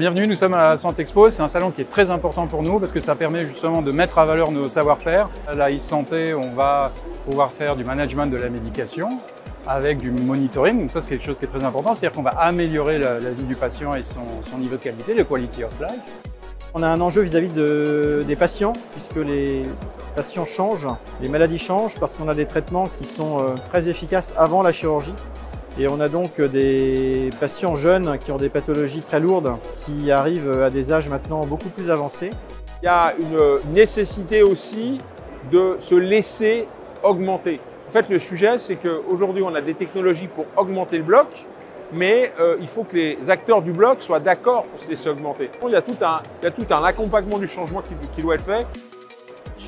Bienvenue, nous sommes à la Santé Expo. C'est un salon qui est très important pour nous parce que ça permet justement de mettre à valeur nos savoir-faire. À la e-santé, on va pouvoir faire du management de la médication avec du monitoring. Donc ça, c'est quelque chose qui est très important. C'est-à-dire qu'on va améliorer la, vie du patient et son, niveau de qualité, le quality of life. On a un enjeu vis-à-vis de, des patients, puisque les patients changent, les maladies changent, parce qu'on a des traitements qui sont euh, très efficaces avant la chirurgie. Et on a donc des patients jeunes qui ont des pathologies très lourdes, qui arrivent à des âges maintenant beaucoup plus avancés. Il y a une nécessité aussi de se laisser augmenter. En fait, le sujet, c'est qu'aujourd'hui, on a des technologies pour augmenter le bloc, mais euh, il faut que les acteurs du bloc soient d'accord pour se laisser augmenter. Il y a tout un, il y a tout un accompagnement du changement qui doit être fait.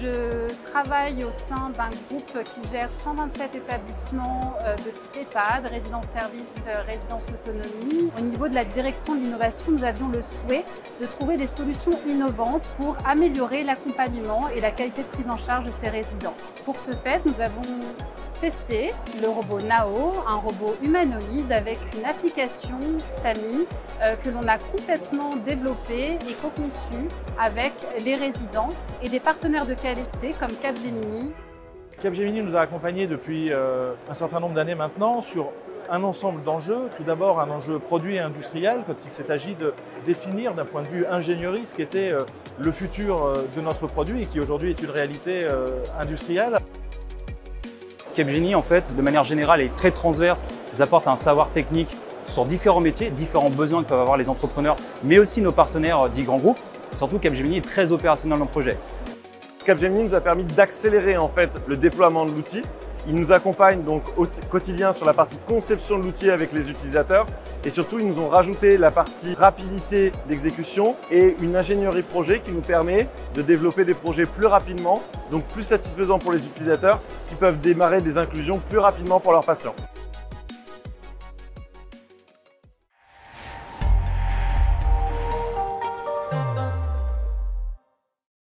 Je travaille au sein d'un groupe qui gère 127 établissements euh, de type EHPAD, résidence-service, euh, résidence autonomie. Au niveau de la direction de l'innovation, nous avions le souhait de trouver des solutions innovantes pour améliorer l'accompagnement et la qualité de prise en charge de ces résidents. Pour ce fait, nous avons testé le robot Nao, un robot humanoïde avec une application SAMI euh, que l'on a complètement développé et co-conçu avec les résidents et des partenaires de qualité comme Capgemini. Capgemini nous a accompagnés depuis euh, un certain nombre d'années maintenant sur un ensemble d'enjeux. Tout d'abord, un enjeu produit et industriel, quand il s'est agi de définir d'un point de vue ingénierie ce qu'était euh, le futur de notre produit et qui aujourd'hui est une réalité industrielle. Capgemini, en fait, de manière générale, est très transverse. Ils apportent un savoir technique sur différents métiers, différents besoins que peuvent avoir les entrepreneurs, mais aussi nos partenaires dits grands groupes. surtout, Capgemini est très opérationnel dans le projet. Capgemini nous a permis d'accélérer en fait le déploiement de l'outil ils nous accompagnent donc au quotidien sur la partie conception de l'outil avec les utilisateurs et surtout ils nous ont rajouté la partie rapidité d'exécution et une ingénierie projet qui nous permet de développer des projets plus rapidement, donc plus satisfaisants pour les utilisateurs qui peuvent démarrer des inclusions plus rapidement pour leurs patients.